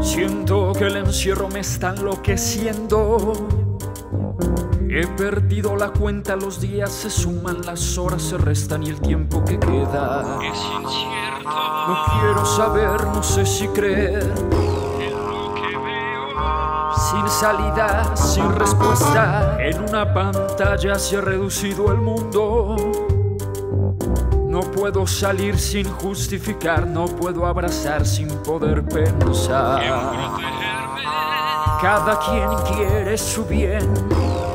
Siento que el encierro me está enloqueciendo. He perdido la cuenta, los días se suman, las horas se restan y el tiempo que queda es incierto. No quiero saber, no sé si creer. Sin salida, sin respuesta, en una pantalla se ha reducido el mundo. No puedo salir sin justificar, no puedo abrazar sin poder pensar. protegerme, Cada quien quiere su bien,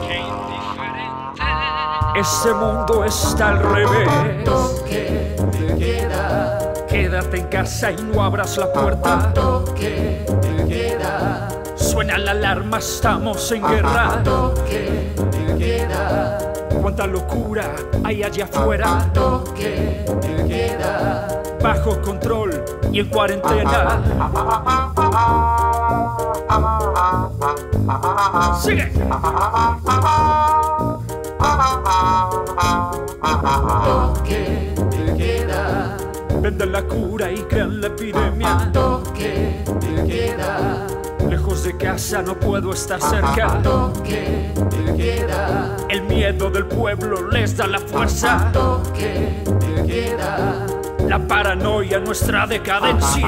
qué indiferente. este mundo está al revés. Toque te queda, quédate en casa y no abras la puerta. Toque te queda, suena la alarma, estamos en guerra. Toque te queda, cuánta locura hay allá afuera. Toque te queda, bajo control y en cuarentena. Sigue. Toque te queda. Venden la cura y crean la epidemia. Toque te queda. Lejos de casa no puedo estar cerca. Toque te queda. El miedo del pueblo les da la fuerza. Toque te queda. La paranoia nuestra decadencia.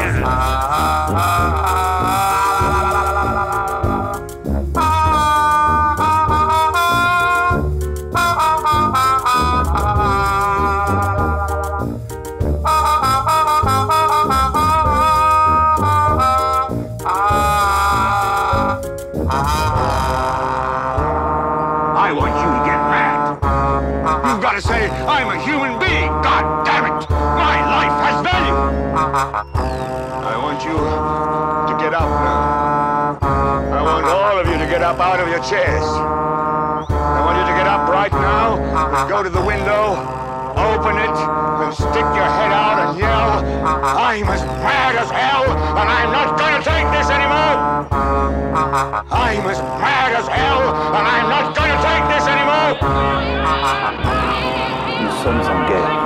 I want you to get mad. You've got to say, I'm a human being. God damn it. My life has value. I want you to get up now. I want all of you to get up out of your chairs. I want you to get up right now and go to the window, open it, and stick your head out and yell, I'm as mad as hell, and I'm not going to take this anymore. I'm as mad as hell, and I'm not going to take this anymore. Nous sommes en guerre.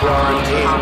Florentine,